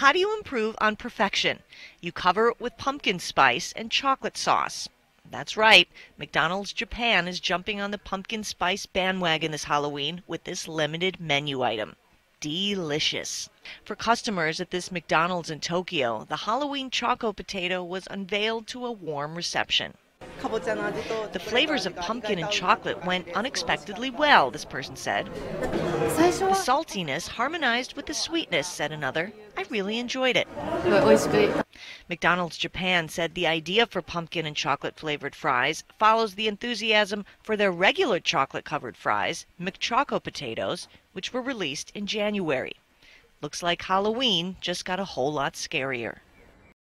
How do you improve on perfection? You cover it with pumpkin spice and chocolate sauce. That's right, McDonald's Japan is jumping on the pumpkin spice bandwagon this Halloween with this limited menu item. Delicious. For customers at this McDonald's in Tokyo, the Halloween Choco Potato was unveiled to a warm reception. The flavors of pumpkin and chocolate went unexpectedly well, this person said. The saltiness harmonized with the sweetness, said another. I really enjoyed it. McDonald's Japan said the idea for pumpkin and chocolate flavored fries follows the enthusiasm for their regular chocolate covered fries, McChoco potatoes, which were released in January. Looks like Halloween just got a whole lot scarier.